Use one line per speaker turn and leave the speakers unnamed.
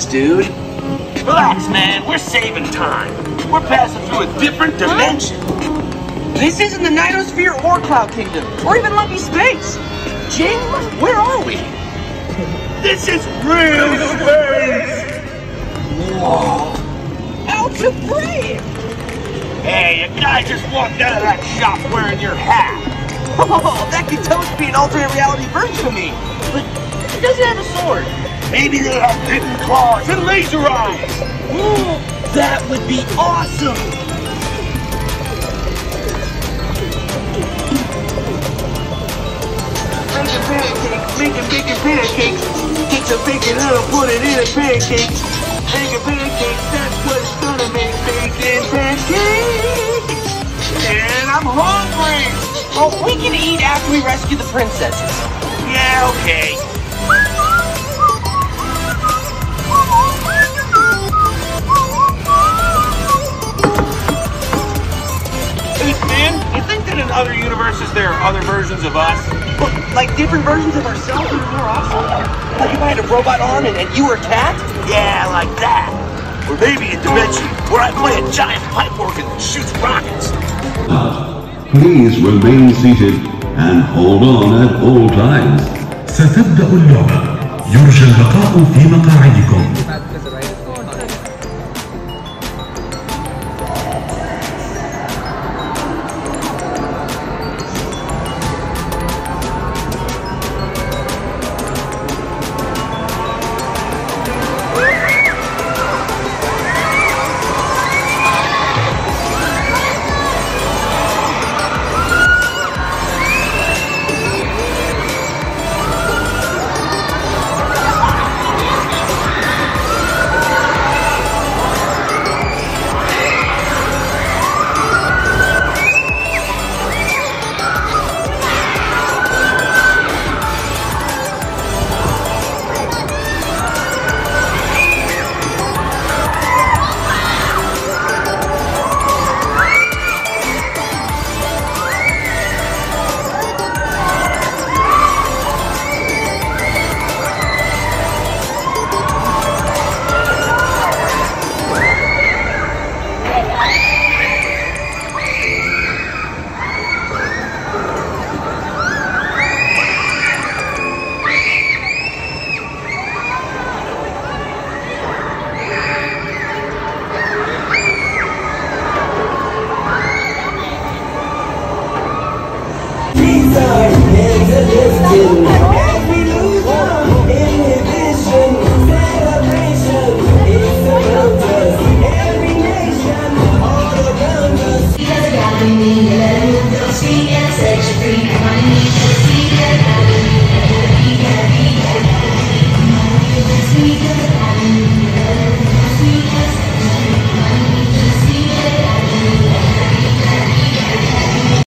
us, dude?
Relax, man. We're saving time. We're passing through a different dimension.
This isn't the Nightosphere or Cloud Kingdom, or even Lumpy Space. Jing, where are we?
This is real space.
Whoa! Out of frame!
Hey, a guy just walked out of that shop wearing your hat.
Oh, that could totally be an alternate reality version of me. But he doesn't have a sword.
Maybe they have hidden claws and laser eyes.
that would be awesome!
Making pancakes, making bacon pancakes. Take some bacon out and put it in a pancake. Making pancakes, that's what's gonna make bacon pancakes. And I'm hungry.
Well, we can eat after we rescue the princesses.
Yeah, okay. are other versions of us?
Well, like different versions of ourselves are more awesome. Like if I had a robot arm and, and you were a cat?
Yeah, like that. Or maybe a dimension where I play a giant pipe organ that shoots rockets.
Please remain seated and hold on at all times.
ستبدأ اللعبة يرجى البقاء في مقاعدكم